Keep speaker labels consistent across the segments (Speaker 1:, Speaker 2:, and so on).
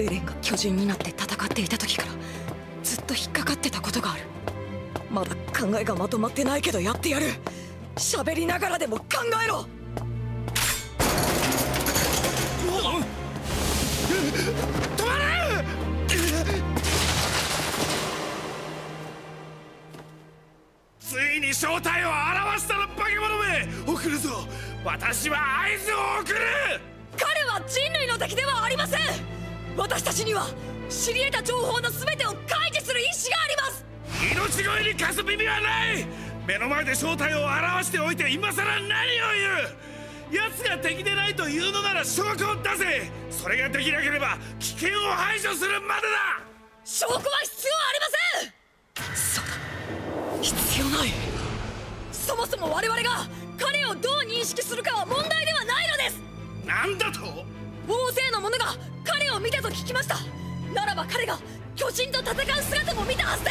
Speaker 1: エレンが巨人になって戦っていた時からずっと引っかかってたことがある。まだ考えがまとまってないけどやってやる。喋りながらでも考えろ。
Speaker 2: 止まれ。ついに正体を現したら化け物め。送るぞ。私は合図を送る。
Speaker 1: 彼は人類の敵ではありません私たちには知り得た情報の全てを開示する意志があります。
Speaker 2: 命乞いに貸す耳はない。目の前で正体を表しておいて今さら何を言う。奴が敵でないというのなら証拠を出せ。それができなければ危険を排除するまでだ。
Speaker 1: 証拠は必要ありません。そ必要ない。そもそも我々が彼をどう認識するかは問題ではないのです。
Speaker 2: なんだと？
Speaker 1: 大勢の者がを見たと聞きました。ならば彼が巨人と戦う姿も見たはずで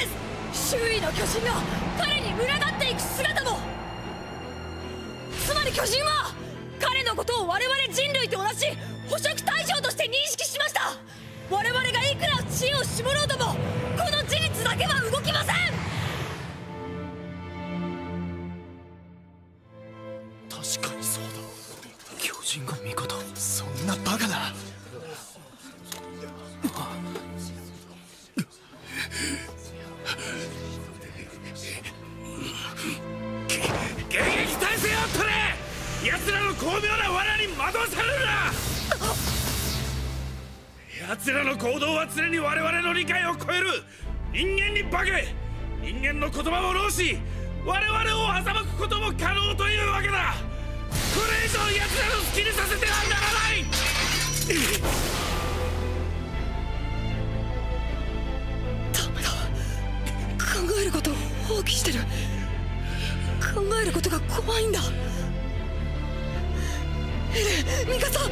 Speaker 1: す。周囲の巨人が彼に群がっていく姿も。つまり巨人は彼のことを我々人類と同じ捕食対象として認識しました。我々がいくら知恵を絞ろうともこの事実だけは動きません。
Speaker 3: 確かにそうだ。巨人が味方。そんなバカな。
Speaker 2: 奴らの巧妙な罠に惑わされる。な奴らの行動は常に我々の理解を超える人間に化け。人間の言葉を弄し我々を欺くことも可能というわけだ。これ以上奴らの好きにさせてはならない。
Speaker 1: 怖いんだ。エレンミカサ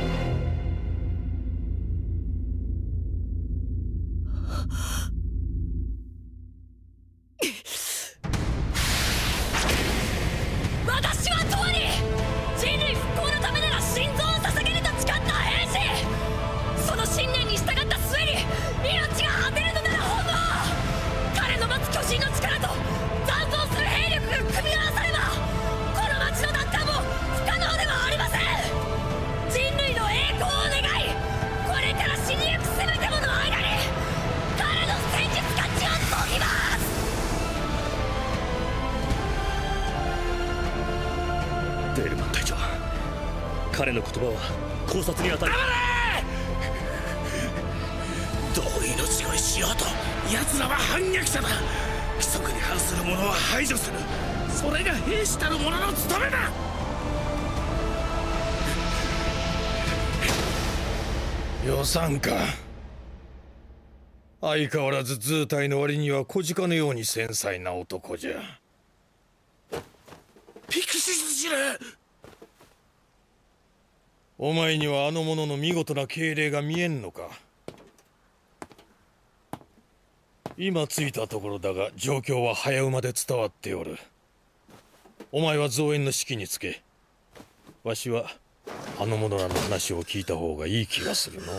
Speaker 4: デールマン隊長彼の言葉は考察に当たる。
Speaker 2: どう命乞いしようと奴らは反逆者だ。規則に反する者は排除する。それが兵士たる者の務めだ。
Speaker 5: 予算か。相変わらず図体の割には小鹿のように繊細な男じゃ
Speaker 2: ピクシス司令
Speaker 5: お前にはあの者の見事な敬礼が見えんのか。今着いたところだが状況は早馬で伝わっておる。お前は増援の指揮につけ。わしはあの者らの話を聞いた方がいい気がするのう。